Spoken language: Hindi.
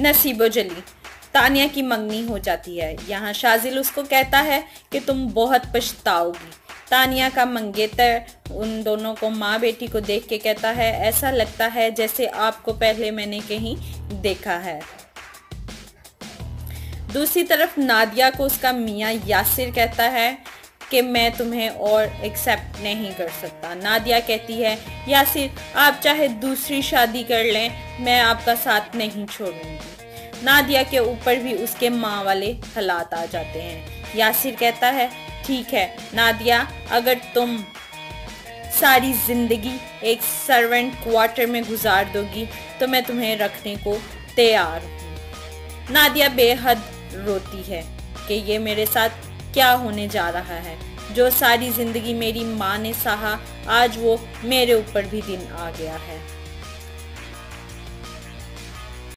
नसीबो जली। तानिया की मंगनी हो जाती है। यहाँ शाजिल उसको कहता है कि तुम बहुत पछताओगी। तानिया का मंगेतर उन दोनों को माँ बेटी को देख के कहता है, ऐसा लगता है जैसे आपको पहले मैंने कहीं देखा है। दूसरी तरफ़ नादिया को उसका मियाँ यासिर कहता है कि मैं तुम्हें और एक्सेप्ट नहीं कर सकता। नादिया कहती है, यासिर, आप चाहे दूसरी शादी कर लें, मैं आपका साथ नहीं छोड़ूँगी। नादिया के ऊपर भी उसके माँ वाले हालात आ जाते हैं। यासिर कहता है, ठीक है, नादिया, अगर तुम सारी ज़िंदगी एक सर्वेंट क्वार्टर में गुजार दोगी तो मैं तुम्हें रखने को तैयार हूँ। नादिया बेहद रोती है कि ये मेरे साथ क्या होने जा रहा है? जो सारी ज़िंदगी मेरी माँ ने सहा, आज वो मेरे ऊपर भी दिन आ गया है।